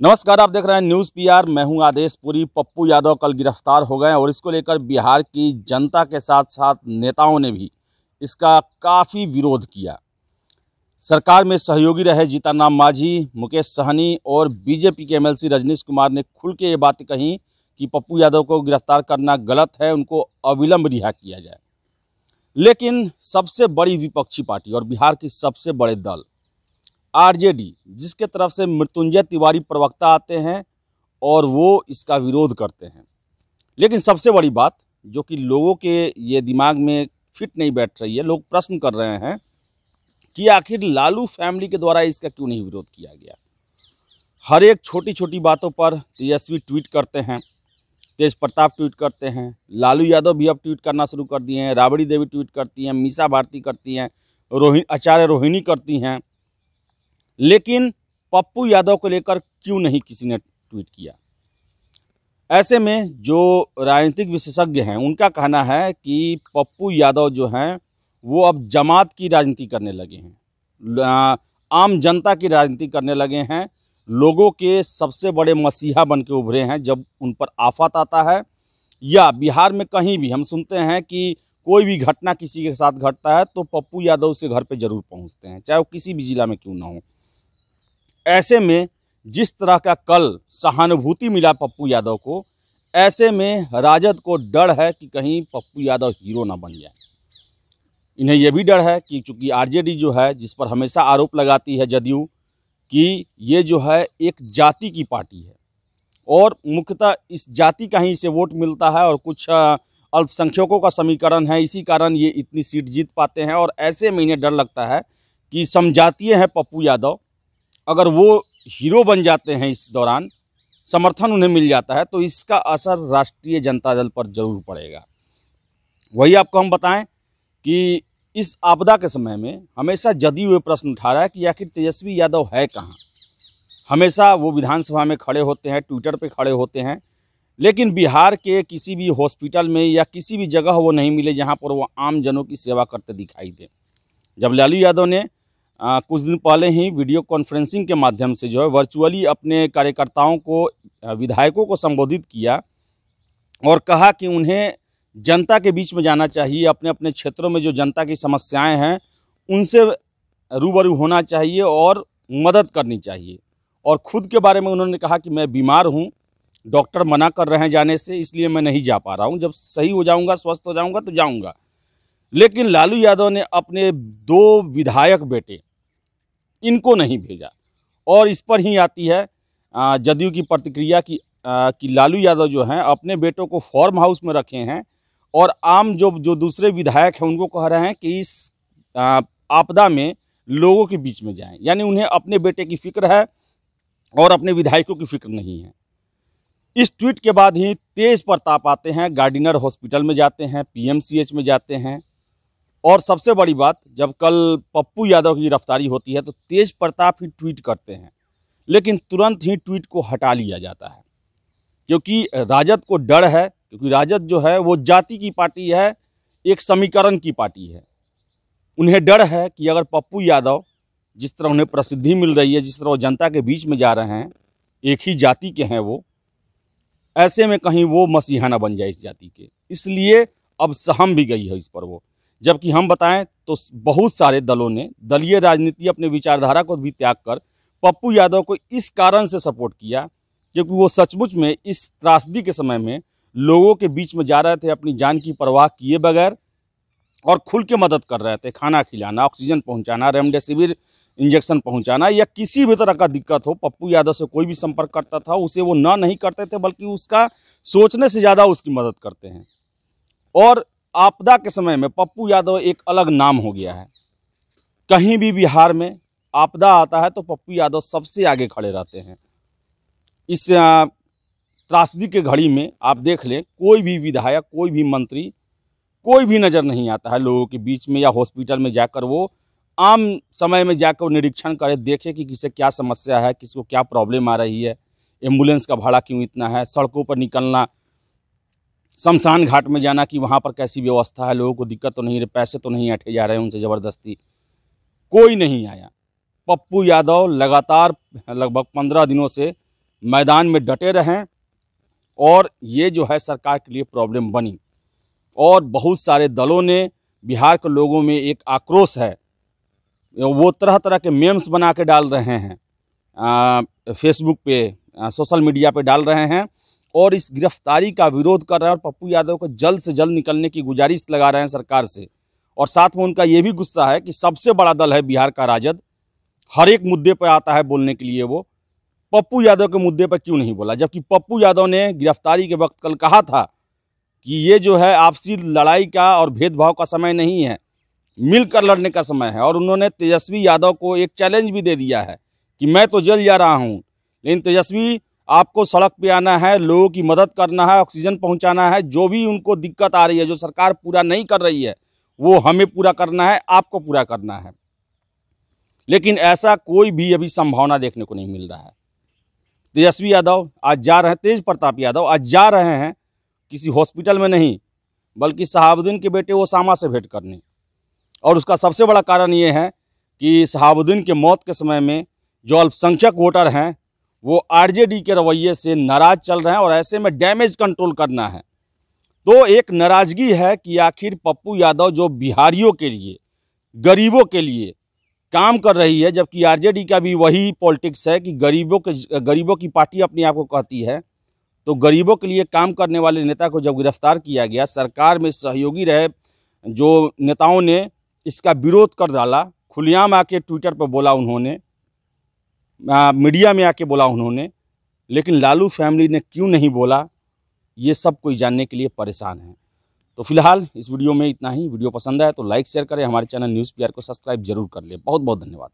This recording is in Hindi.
नमस्कार, आप देख रहे हैं न्यूज़ पीआर। मैं हूँ आदेश पुरी। पप्पू यादव कल गिरफ़्तार हो गए और इसको लेकर बिहार की जनता के साथ साथ नेताओं ने भी इसका काफ़ी विरोध किया। सरकार में सहयोगी रहे जीताराम मांझी, मुकेश सहनी और बीजेपी के एमएलसी रजनीश कुमार ने खुल के ये बात कही कि पप्पू यादव को गिरफ़्तार करना गलत है, उनको अविलंब रिहा किया जाए। लेकिन सबसे बड़ी विपक्षी पार्टी और बिहार की सबसे बड़े दल आरजेडी, जिसके तरफ़ से मृत्युंजय तिवारी प्रवक्ता आते हैं और वो इसका विरोध करते हैं। लेकिन सबसे बड़ी बात, जो कि लोगों के ये दिमाग में फिट नहीं बैठ रही है, लोग प्रश्न कर रहे हैं कि आखिर लालू फैमिली के द्वारा इसका क्यों नहीं विरोध किया गया? हर एक छोटी छोटी बातों पर तेजस्वी ट्वीट करते हैं, तेज प्रताप ट्वीट करते हैं, लालू यादव भी अब ट्वीट करना शुरू कर दिए हैं, राबड़ी देवी ट्वीट करती हैं, मीसा भारती करती हैं, रोहि, आचार्य रोहिणी करती हैं लेकिन पप्पू यादव को लेकर क्यों नहीं किसी ने ट्वीट किया? ऐसे में जो राजनीतिक विशेषज्ञ हैं, उनका कहना है कि पप्पू यादव जो हैं, वो अब जमात की राजनीति करने लगे हैं। आम जनता की राजनीति करने लगे हैं। लोगों के सबसे बड़े मसीहा बन के उभरे हैं जब उन पर आफत आता है। या बिहार में कहीं भी हम सुनते हैं कि कोई भी घटना किसी के साथ घटता है तो पप्पू यादव से घर पे ज़रूर पहुँचते हैं, चाहे वो किसी भी जिला में क्यों ना हो। ऐसे में जिस तरह का कल सहानुभूति मिला पप्पू यादव को, ऐसे में राजद को डर है कि कहीं पप्पू यादव हीरो ना बन जाए। इन्हें यह भी डर है कि चूँकि आरजेडी जो है, जिस पर हमेशा आरोप लगाती है जदयू, कि ये जो है एक जाति की पार्टी है। और मुख्यतः इस जाति का ही इसे वोट मिलता है और कुछ अल्पसंख्यकों का समीकरण है। इसी कारण ये इतनी सीट जीत पाते हैं और ऐसे में इन्हें डर लगता है कि समझातीय हैं पप्पू यादव अगर वो हीरो बन जाते हैं इस दौरान, समर्थन उन्हें मिल जाता है तो इसका असर राष्ट्रीय जनता दल पर ज़रूर पड़ेगा। वही आपको हम बताएँ कि इस आपदा के समय में हमेशा जदयू ये प्रश्न उठा रहा है कि आखिर तेजस्वी यादव है कहाँ? हमेशा वो विधानसभा में खड़े होते हैं, ट्विटर पे खड़े होते हैं, लेकिन बिहार के किसी भी हॉस्पिटल में या किसी भी जगह वो नहीं मिले जहाँ पर वो आम जनों की सेवा करते दिखाई दे। जब लालू यादव ने आ, कुछ दिन पहले ही वीडियो कॉन्फ्रेंसिंग के माध्यम से जो है वर्चुअली अपने कार्यकर्ताओं को विधायकों को संबोधित किया और कहा कि उन्हें जनता के बीच में जाना चाहिए अपने अपने क्षेत्रों में जो जनता की समस्याएँ हैं उनसे रूबरू होना चाहिए और मदद करनी चाहिए। और खुद के बारे में उन्होंने कहा कि मैं बीमार हूँ डॉक्टर मना कर रहे हैं जाने से इसलिए मैं नहीं जा पा रहा हूँ। जब सही हो जाऊँगा स्वस्थ हो जाऊँगा तो जाऊँगा। लेकिन लालू यादव ने अपने दो विधायक बेटे इनको नहीं भेजा। और इस पर ही आती है जदयू की प्रतिक्रिया की कि लालू यादव जो हैं, अपने बेटों को फॉर्म हाउस में रखे हैं और आम जो जो दूसरे विधायक हैं, उनको कह रहे हैं कि इस आपदा में लोगों के बीच में जाएँ। यानी उन्हें अपने बेटे की फ़िक्र है और अपने विधायकों की फ़िक्र नहीं है। इस ट्वीट के बाद ही तेज प्रताप आते हैं, गार्डिनर हॉस्पिटल में जाते हैं, पीएमसीएच में जाते हैं और सबसे बड़ी बात, जब कल पप्पू यादव की गिरफ्तारी होती है तो तेज प्रताप ही ट्वीट करते हैं, लेकिन तुरंत ही ट्वीट को हटा लिया जाता है, क्योंकि राजद को डर है, क्योंकि राजद जो है, वो जाति की पार्टी है, एक समीकरण की पार्टी है। उन्हें डर है कि अगर पप्पू यादव जिस तरह उन्हें प्रसिद्धि मिल रही है, जिस तरह वो जनता के बीच में जा रहे हैं, एक ही जाति के हैं वो, ऐसे में कहीं वो मसीहाना बन जाए इस जाति के। इसलिए अब सहम भी गई है इस पर वो। जबकि हम बताएँ तो बहुत सारे दलों ने दलीय राजनीति अपने विचारधारा को भी त्याग कर पप्पू यादव को इस कारण से सपोर्ट किया क्योंकि वो सचमुच में इस त्रासदी के समय में लोगों के बीच में जा रहे थे, अपनी जान की परवाह किए बगैर और खुल के मदद कर रहे थे। खाना खिलाना, ऑक्सीजन पहुंचाना, रेमडेसिविर इंजेक्शन पहुंचाना या किसी भी तरह का दिक्कत हो, पप्पू यादव से कोई भी संपर्क करता था, उसे वो न नहीं करते थे, बल्कि उसका सोचने से ज़्यादा उसकी मदद करते हैं। और आपदा के समय में पप्पू यादव एक अलग नाम हो गया है। कहीं भी बिहार में आपदा आता है तो पप्पू यादव सबसे आगे खड़े रहते हैं। इस त्रासदी के घड़ी में आप देख लें, कोई भी विधायक, कोई भी मंत्री, कोई भी नज़र नहीं आता है लोगों के बीच में या हॉस्पिटल में जाकर वो आम समय में जाकर निरीक्षण करे, देखे कि किसे क्या समस्या है, किसको क्या प्रॉब्लम आ रही है, एंबुलेंस का भाड़ा क्यों इतना है, सड़कों पर निकलना शमशान घाट में जाना कि वहाँ पर कैसी व्यवस्था है? लोगों को दिक्कत तो नहीं, पैसे तो नहीं अटे जा रहे हैं उनसे ज़बरदस्ती। कोई नहीं आया। पप्पू यादव लगातार लगभग पंद्रह दिनों से मैदान में डटे रहें और ये जो है सरकार के लिए प्रॉब्लम बनी। और बहुत सारे दलों ने, बिहार के लोगों में एक आक्रोश है। वो तरह तरह के मेम्स बना के डाल रहे हैं। फेसबुक पे सोशल मीडिया पे डाल रहे हैं। और इस गिरफ्तारी का विरोध कर रहे हैं और पप्पू यादव को जल्द से जल्द निकलने की गुजारिश लगा रहे हैं सरकार से। और साथ में उनका ये भी गुस्सा है कि सबसे बड़ा दल है बिहार का राजद। हर एक मुद्दे पर आता है बोलने के लिए वो। पप्पू यादव के मुद्दे पर क्यों नहीं बोला? जबकि पप्पू यादव ने गिरफ्तारी के वक्त कल कहा था कि ये जो है आपसी लड़ाई का और भेदभाव का समय नहीं है, मिलकर लड़ने का समय है। और उन्होंने तेजस्वी यादव को एक चैलेंज भी दे दिया है कि मैं तो जल जा रहा हूँ, लेकिन तेजस्वी आपको सड़क पे आना है, लोगों की मदद करना है, ऑक्सीजन पहुंचाना है, जो भी उनको दिक्कत आ रही है, जो सरकार पूरा नहीं कर रही है, वो हमें पूरा करना है, आपको पूरा करना है। लेकिन ऐसा कोई भी अभी संभावना देखने को नहीं मिल रहा है। तेजस्वी यादव आज जा रहे हैं, तेज प्रताप यादव आज जा रहे हैं, किसी हॉस्पिटल में नहीं, बल्कि शहाबुद्दीन के बेटे ओसामा से भेंट करने। और उसका सबसे बड़ा कारण ये है कि शहाबुद्दीन के मौत के समय में जो अल्पसंख्यक वोटर हैं वो आरजेडी के रवैये से नाराज़ चल रहे हैं और ऐसे में डैमेज कंट्रोल करना है। तो एक नाराज़गी है कि आखिर पप्पू यादव जो बिहारियों के लिए, गरीबों के लिए काम कर रही है, जबकि आरजेडी का भी वही पॉलिटिक्स है कि गरीबों के, गरीबों की पार्टी अपने आप को कहती है तो गरीबों के लिए काम करने वाले नेता को जब गिरफ़्तार किया गया, सरकार में सहयोगी रहे जो नेताओं ने इसका विरोध कर डाला, खुलेआम आके ट्विटर पर बोला उन्होंने मीडिया में आके बोला उन्होंने, लेकिन लालू फैमिली ने क्यों नहीं बोला? ये सब कोई जानने के लिए परेशान है। तो फ़िलहाल इस वीडियो में इतना ही। वीडियो पसंद आया तो लाइक, शेयर करें। हमारे चैनल न्यूज़ पीआर को सब्सक्राइब ज़रूर कर लें। बहुत बहुत धन्यवाद।